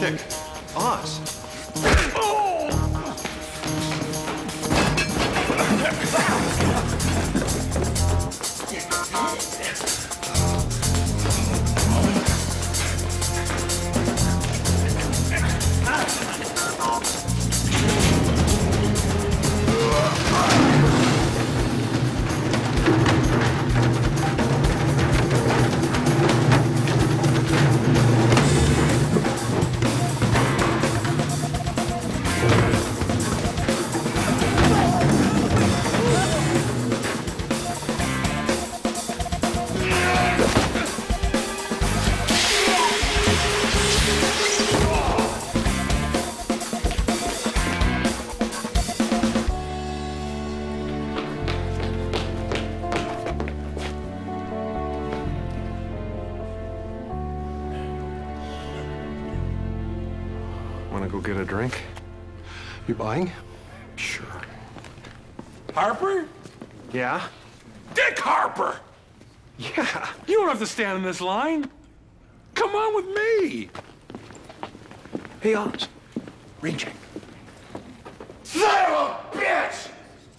than us. Want to go get a drink? You buying? Sure. Harper? Yeah? Dick Harper! Yeah. You don't have to stand in this line. Come on with me. Hey, Oz. Rain check. Son of a bitch!